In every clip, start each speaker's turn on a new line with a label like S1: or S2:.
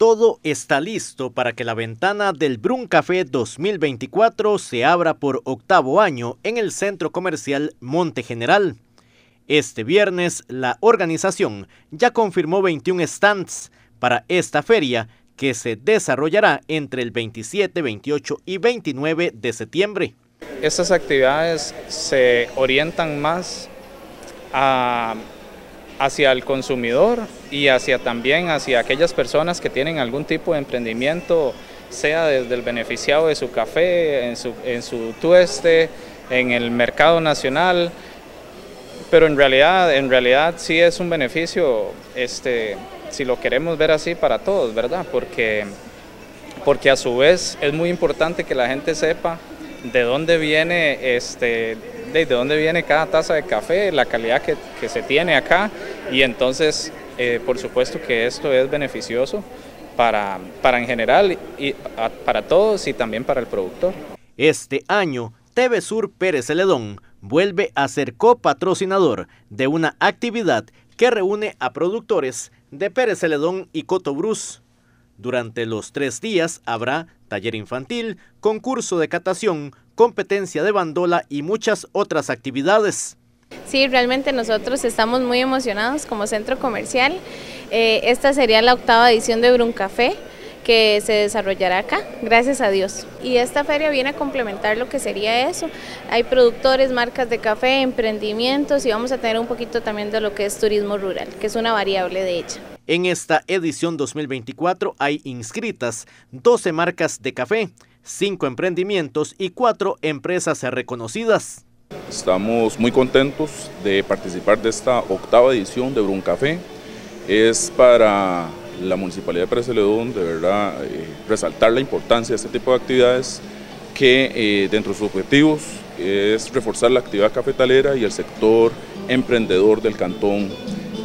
S1: Todo está listo para que la ventana del Brun Café 2024 se abra por octavo año en el centro comercial Monte General. Este viernes, la organización ya confirmó 21 stands para esta feria que se desarrollará entre el 27, 28 y 29 de septiembre.
S2: Estas actividades se orientan más a hacia el consumidor y hacia también hacia aquellas personas que tienen algún tipo de emprendimiento, sea desde el beneficiado de su café, en su, en su tueste, en el mercado nacional, pero en realidad, en realidad sí es un beneficio, este, si lo queremos ver así para todos, ¿verdad? Porque, porque a su vez es muy importante que la gente sepa de dónde viene este, de, dónde viene cada taza de café, la calidad que, se tiene acá y entonces eh, por supuesto que esto es beneficioso para, para en general y para todos y también para el productor.
S1: Este año, TV Sur Pérez Celedón vuelve a ser copatrocinador de una actividad que reúne a productores de Pérez Celedón y Cotobruz. Durante los tres días habrá taller infantil, concurso de catación, competencia de bandola y muchas otras actividades.
S3: Sí, realmente nosotros estamos muy emocionados como centro comercial. Eh, esta sería la octava edición de Brun Café que se desarrollará acá, gracias a Dios. Y esta feria viene a complementar lo que sería eso. Hay productores, marcas de café, emprendimientos y vamos a tener un poquito también de lo que es turismo rural, que es una variable de ella.
S1: En esta edición 2024 hay inscritas 12 marcas de café, cinco emprendimientos y cuatro empresas reconocidas.
S4: Estamos muy contentos de participar de esta octava edición de Brun Café. Es para la Municipalidad de Pérez Celedón de verdad eh, resaltar la importancia de este tipo de actividades que eh, dentro de sus objetivos es reforzar la actividad cafetalera y el sector emprendedor del cantón.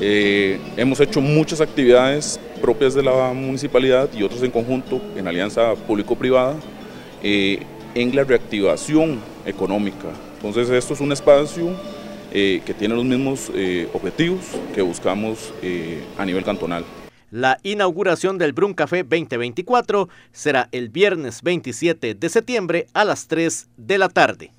S4: Eh, hemos hecho muchas actividades propias de la municipalidad y otras en conjunto en alianza público-privada eh, en la reactivación económica. Entonces esto es un espacio eh, que tiene los mismos objetivos que buscamos a nivel cantonal.
S1: La inauguración del Brun Café 2024 será el viernes 27 de septiembre a las 3 de la tarde.